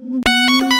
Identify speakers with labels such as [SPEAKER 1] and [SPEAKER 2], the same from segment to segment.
[SPEAKER 1] Música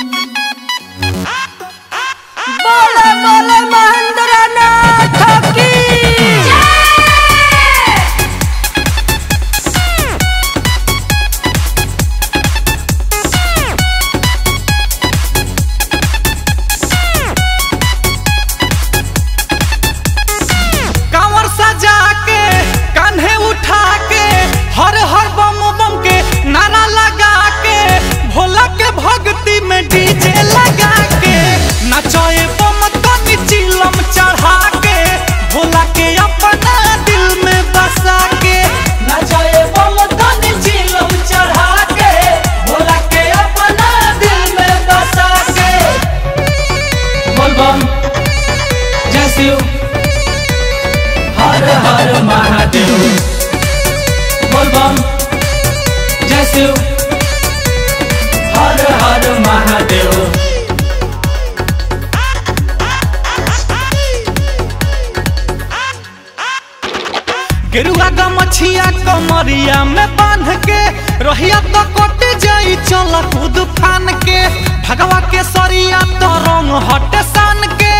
[SPEAKER 1] का
[SPEAKER 2] मछिया कमरिया में बाँध के रहिया तो कट जाई चला खुद फान के भगवा के सरिया तो रंग हटे सान के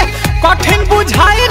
[SPEAKER 2] कठिन बुझाई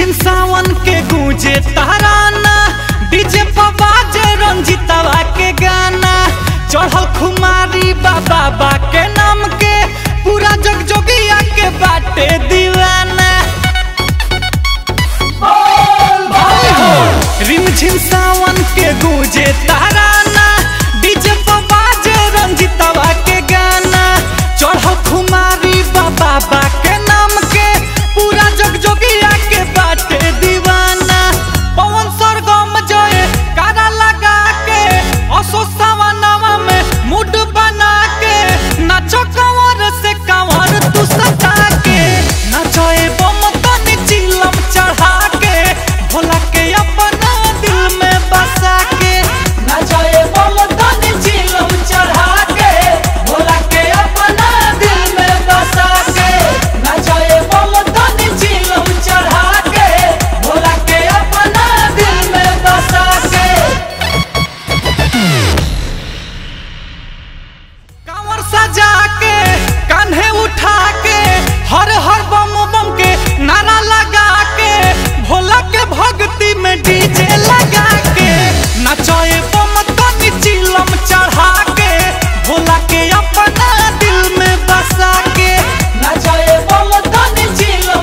[SPEAKER 2] छिन सावन के गूंजे तारा